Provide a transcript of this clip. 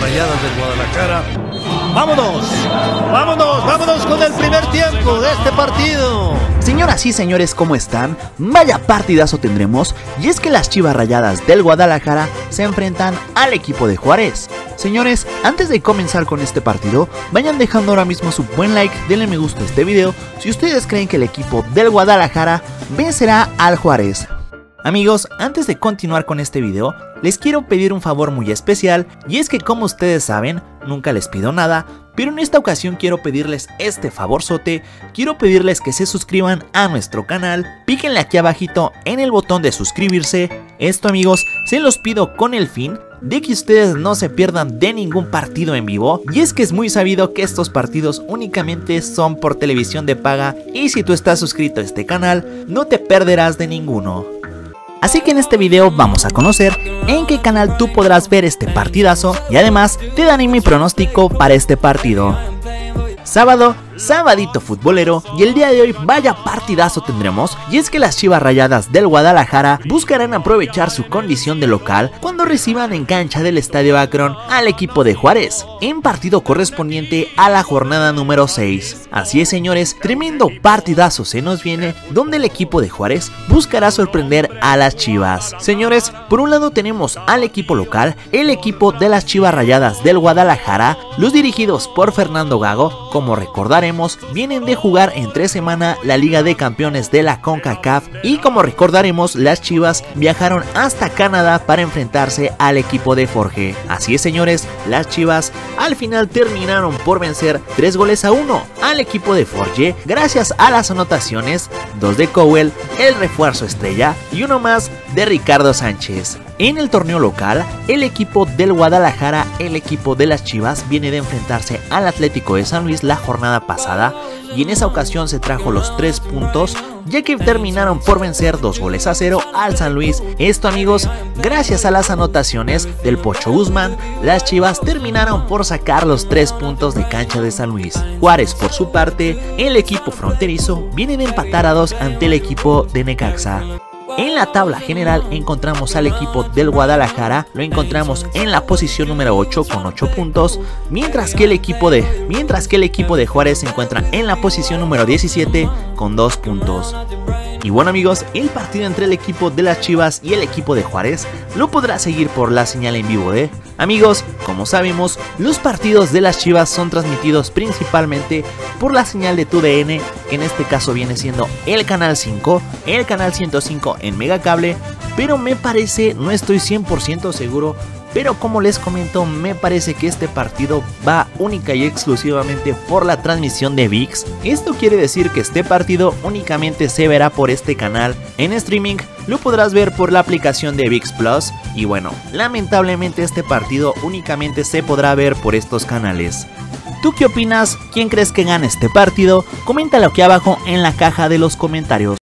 Rayadas del Guadalajara. ¡Vámonos! ¡Vámonos! ¡Vámonos con el primer tiempo de este partido! Señoras y señores, ¿cómo están? Vaya partidazo tendremos, y es que las Chivas Rayadas del Guadalajara se enfrentan al equipo de Juárez. Señores, antes de comenzar con este partido, vayan dejando ahora mismo su buen like, denle me gusta a este video si ustedes creen que el equipo del Guadalajara vencerá al Juárez. Amigos, antes de continuar con este video, les quiero pedir un favor muy especial y es que como ustedes saben, nunca les pido nada, pero en esta ocasión quiero pedirles este favorzote, quiero pedirles que se suscriban a nuestro canal, píquenle aquí abajito en el botón de suscribirse, esto amigos, se los pido con el fin de que ustedes no se pierdan de ningún partido en vivo y es que es muy sabido que estos partidos únicamente son por televisión de paga y si tú estás suscrito a este canal no te perderás de ninguno. Así que en este video vamos a conocer en qué canal tú podrás ver este partidazo y además te daré mi pronóstico para este partido. Sábado sabadito futbolero y el día de hoy vaya partidazo tendremos y es que las Chivas Rayadas del Guadalajara buscarán aprovechar su condición de local cuando reciban en cancha del Estadio Akron al equipo de Juárez en partido correspondiente a la jornada número 6. Así es señores, tremendo partidazo se nos viene donde el equipo de Juárez buscará sorprender a las Chivas. Señores, por un lado tenemos al equipo local, el equipo de las Chivas Rayadas del Guadalajara, los dirigidos por Fernando Gago, como recordaremos vienen de jugar en tres semanas la Liga de Campeones de la CONCACAF y como recordaremos, las Chivas viajaron hasta Canadá para enfrentarse al equipo de Forge. Así es señores, las Chivas al final terminaron por vencer 3 goles a 1 al equipo de Forge gracias a las anotaciones, dos de Cowell, el refuerzo estrella y uno más de Ricardo Sánchez. En el torneo local, el equipo del Guadalajara, el equipo de las Chivas, viene de enfrentarse al Atlético de San Luis la jornada pasada y en esa ocasión se trajo los 3 puntos ya que terminaron por vencer 2 goles a 0 al San Luis. Esto amigos, gracias a las anotaciones del Pocho Guzmán, las Chivas terminaron por sacar los 3 puntos de cancha de San Luis. Juárez por su parte, el equipo fronterizo viene de empatar a 2 ante el equipo de Necaxa. En la tabla general encontramos al equipo del Guadalajara, lo encontramos en la posición número 8 con 8 puntos, mientras que el equipo de mientras que el equipo de Juárez se encuentra en la posición número 17 con 2 puntos. Y bueno amigos, el partido entre el equipo de las Chivas y el equipo de Juárez lo podrá seguir por la señal en vivo de... Amigos, como sabemos, los partidos de las Chivas son transmitidos principalmente por la señal de TUDN, que en este caso viene siendo el canal 5, el canal 105 en Megacable, pero me parece, no estoy 100% seguro, pero como les comento, me parece que este partido va única y exclusivamente por la transmisión de VIX. Esto quiere decir que este partido únicamente se verá por este canal. En streaming lo podrás ver por la aplicación de VIX Plus. Y bueno, lamentablemente este partido únicamente se podrá ver por estos canales. ¿Tú qué opinas? ¿Quién crees que gane este partido? Coméntalo aquí abajo en la caja de los comentarios.